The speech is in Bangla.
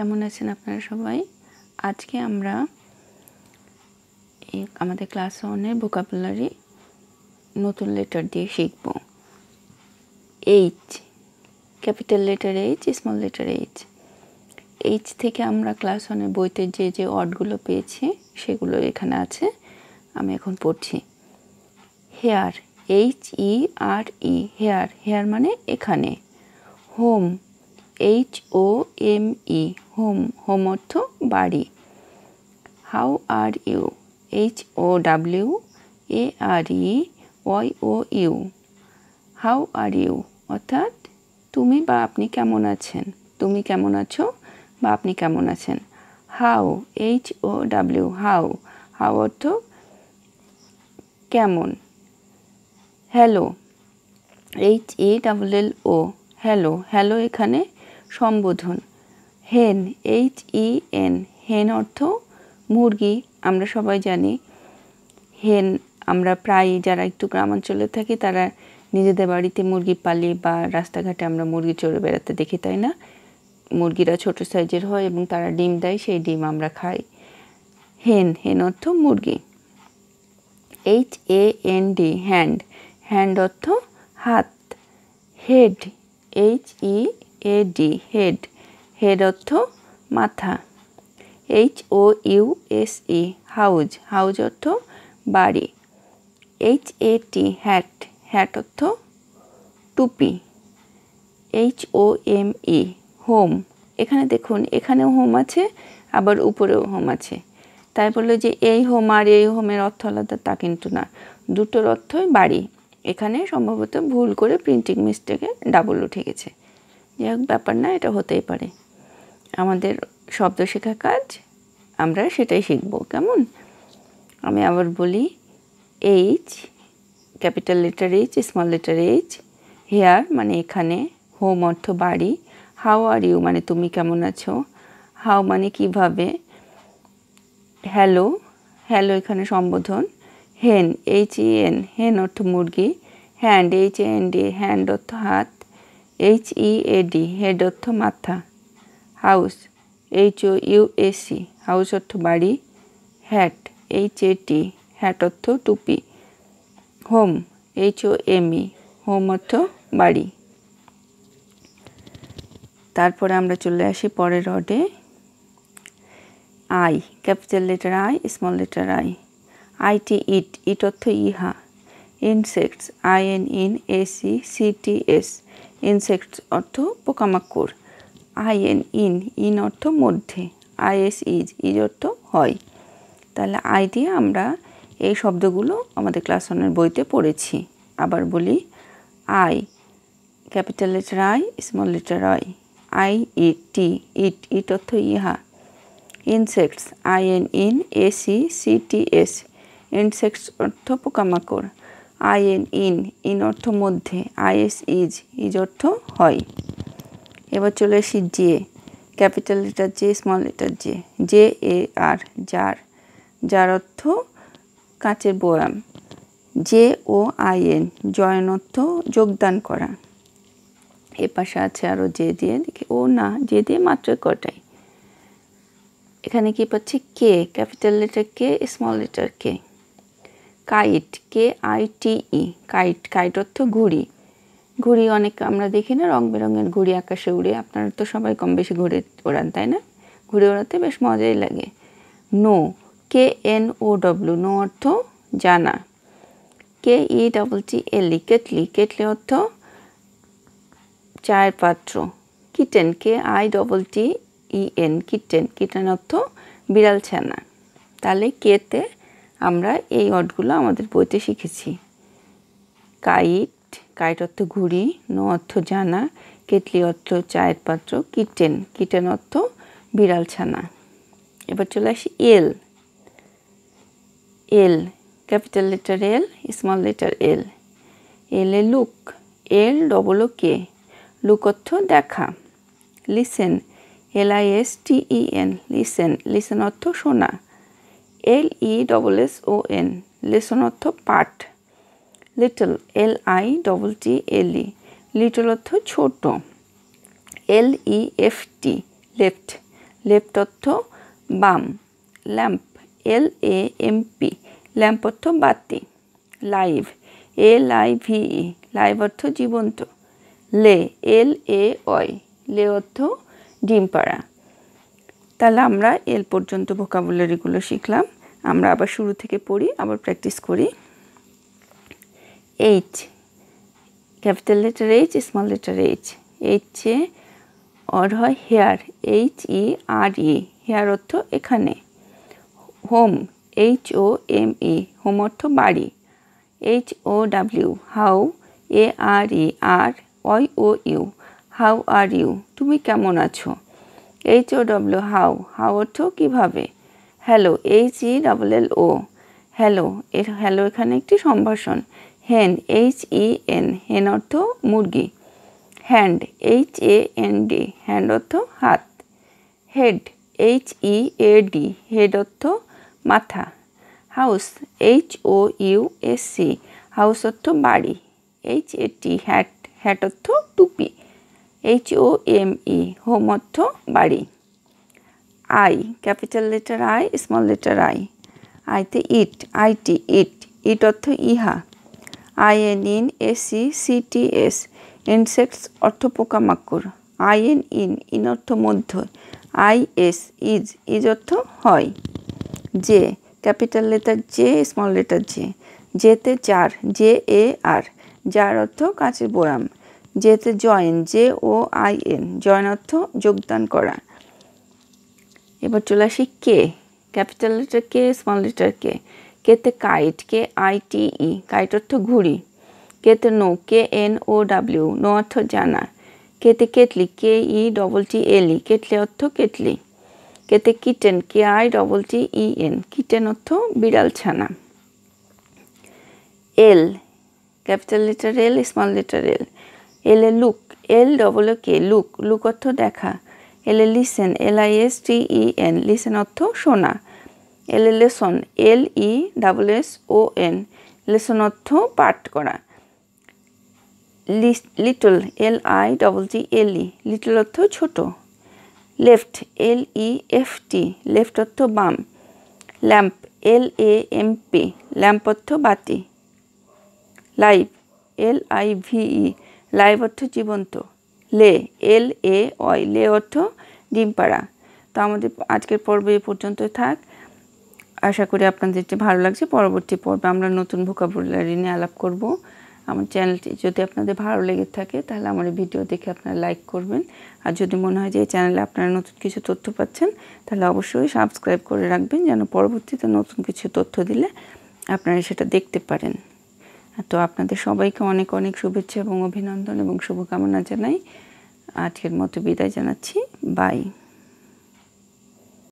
কেমন আছেন আপনারা সবাই? আজকে আমরা আমাদের ক্লাস ওয়ানের ভোকাবুলারি নতুন লেটার দিয়ে শিখব। H capital letter H small letter H H থেকে আমরা ক্লাস ওয়ানের বইতে যে যে ওয়ার্ডগুলো পেয়েছি, সেগুলো এখানে আছে, আমি এখন পড়ছি। Here H E R E here here মানে এখানে। Home H O M E home home অর্থ বাড়ি। How are you H O W A R E Y O U how are you অর্থাৎ তুমি বা আপনি কেমন আছেন? তুমি কেমন আছো বা আপনি কেমন আছেন? How H O W how how অর্থ কেমন? Hello H A double L O hello hello এখানে সম্বোধন। হেন এইচ ই এন হেন অর্থ মুরগি, আমরা সবাই জানি। হেন, আমরা প্রায় যারা একটু গ্রামাঞ্চলে থাকি, তারা নিজেদের বাড়িতে মুরগি পালি বা রাস্তাঘাটে আমরা মুরগি চড়ে বেড়াতে দেখি, তাই না? মুরগিরা ছোট সাইজের হয় এবং তারা ডিম দেয়, সেই ডিম আমরা খাই। হেন হেন অর্থ মুরগি। H A N D hand hand অর্থ হাত। Head H E A D head head অর্থ মাথা। H O U S E house house অর্থ বাড়ি। H A T hat hat অর্থ টুপি। H O M E home এখানে দেখুন, এখানেও হোম আছে, আবার উপরেও হোম আছে। তাই বলল যে এই হোম আর এই হোমের অর্থ আলাদা, তা কিন্তু না। দুটোর অর্থই বাড়ি। এখানে সম্ভবত ভুল করে প্রিন্টিং মিস্টেকে ডাবল উঠে গেছে। যাই হোক ব্যাপার না, এটা হতেই পারে। আমাদের শব্দ শেখা কাজ, আমরা সেটাই শিখব, কেমন? আমি আবার বলি H capital letter H small letter H here মানে এখানে হোম অর্থ বাড়ি হাউ আর ইউ মানে তুমি কেমন আছো হাউ মানে কীভাবে হ্যালো হ্যালো এখানে সম্বোধন হেন এইচ ই এন হেন অর্থ মুরগি hand H N D hand অর্থ হাত H E A D head অর্থ মাথা house H O U A C house অর্থ বাড়ি, hat H A T hat অর্থ টুপি, home H O M E home অর্থ বাড়ি। তারপরে আমরা চলে আসি পরের অর্ডে I, capital letter I, small letter I. IT it it অর্থ ইহা, insects, I N in A C C T S insects অর্থ পোকামাকড়। আই এন ইন ইন অর্থ মধ্যে। আই এস ইজ ইজ অর্থ হয়। তাহলে আই দিয়ে আমরা এই শব্দগুলো আমাদের ক্লাস ওয়ানের বইতে পড়েছি। আবার বলি I capital letter I small letter I I E T it it অর্থ ইহা। Insects I N in A C C T S insects অর্থ পোকামাকড়। আই এন ইন ইন অর্থ মধ্যে আই এস ইজ ইজ অর্থ হয়। এবার চলে আসি J, capital letter J, small letter J J, A, R, jar jar অর্থ কাঁচের বয়াম। J, O I N join অর্থ যোগদান করা। এ পাশে আছে আরও জে দিয়ে, দেখি, ও না, জে দিয়ে মাত্র কটাই এখানে কি পাচ্ছি? K, capital letter K, small letter K? Kite K I T E kite kite অর্থ ঘুড়ি। ঘুড়ি অনেক আমরা দেখি না, রং বেরঙের ঘুড়ি আকাশে উড়ে, আপনারা তো সবাই কম বেশি ঘুরে ওড়ান, তাই না? ঘুরে ওড়াতে বেশ মজাই লাগে। Know K N O W know অর্থ জানা। কে ই ডাবল টি এলি কেটলি কেটলি অর্থ চায়ের পাত্র kitten K I double T E N kitten kitten অর্থ বিড়াল ছানা। তাহলে কেতে আমরা এই অর্ডগুলো আমাদের বইতে শিখেছি। কাইট কাইট অর্থ ঘুড়ি, নো অর্থ জানা, কেটলি অর্থ চায়ের পাত্র, কিটেন কিটেন অর্থ বিড়াল ছানা। এবার চলে আসি L. L, capital letter L, small letter L. L A look, L double O K. Look অর্থ দেখা। Listen, L I S T E N, listen. Listen অর্থ শোনা L E double S O N lesson অর্থ পাঠ। Little L I double T L E little অর্থ ছোট। L E F T left. Left অর্থ বাম। Lamp L A M P lamp অর্থ বাতি। Live L I V E live অর্থ জীবন্ত। লে এল এ ওয় লে অর্থ ডিম পাড়া তাহলে আমরা এল পর্যন্ত ভোকাবুলারিগুলো শিখলাম। আমরা আবার শুরু থেকে পড়ি, আবার প্র্যাকটিস করি। H capital letter H small letter H এইচে অর হয় here H E R E here অর্থ এখানে। Home H O M E home অর্থ বাড়ি। H O W how A R E are Y O U how are you তুমি কেমন আছো? H O W how how অর্থ কীভাবে? Hello H E double L O hello এর হ্যালো এখানে একটি সম্ভাষণ। হেন এইচ ই এন হেন অর্থ মুরগি। Hand H A N D hand অর্থ হাত। Head H E A D head অর্থ মাথা। House H O U S C house অর্থ বাড়ি। H A T hat hat অর্থ টুপি। H O M E home অর্থ বাড়ি I capital letter I small letter I আইতে ইট আইটি ইট ইট অর্থ ইহা। I N in S C C T S insects অর্থ পোকামাকড়। আই এন ইন ইন অর্থ মধ্য। আই এস ইজ ইজ অর্থ হয়। J capital letter J small letter J জেতে যার জে এ আর যার অর্থ কাঁচের বোয়াম জেতে join J O I N join অর্থ যোগদান করা। এবার চলে আসি K capital letter K small letter K কেতে kite K I T E kite অর্থ ঘুড়ি। কেতে know K N O W know অর্থ জানা। কেতে kettle K E double T L E kettle অর্থ কেটলি কেতে kitten K I double T E N kitten অর্থ বিড়াল ছানা। L capital letter L small letter L L look L double K look look অর্থ দেখা। L listen L I S T E N listen অর্থ শোনা L lesson L E double S O N lesson অর্থ পাঠ করা। Little L I double T L E little অর্থ ছোট। Left L E F T left অর্থ বাম। Lamp L A M P lamp অর্থ বাতি। Live L I V E live অর্থ জীবন্ত। লে, এল, এ অয় লে অর্থ ডিম পাড়া তো আমাদের আজকের পর্ব এ পর্যন্ত থাক। আশা করি আপনাদের যে ভালো লাগছে, পরবর্তী পর্বে আমরা নতুন ভোকাবুলারি নিয়ে আলাপ করব। আমার চ্যানেলটি যদি আপনাদের ভালো লেগে থাকে, তাহলে আমার ভিডিও দেখে আপনারা লাইক করবেন। আর যদি মনে হয় যে এই চ্যানেলে আপনারা নতুন কিছু তথ্য পাচ্ছেন, তাহলে অবশ্যই সাবস্ক্রাইব করে রাখবেন, যেন পরবর্তীতে নতুন কিছু তথ্য দিলে আপনারা সেটা দেখতে পারেন। তো আপনাদের সবাইকে অনেক অনেক শুভেচ্ছা এবং অভিনন্দন এবং শুভকামনা জানাই। আজকের মতো বিদায় জানাচ্ছি। বাই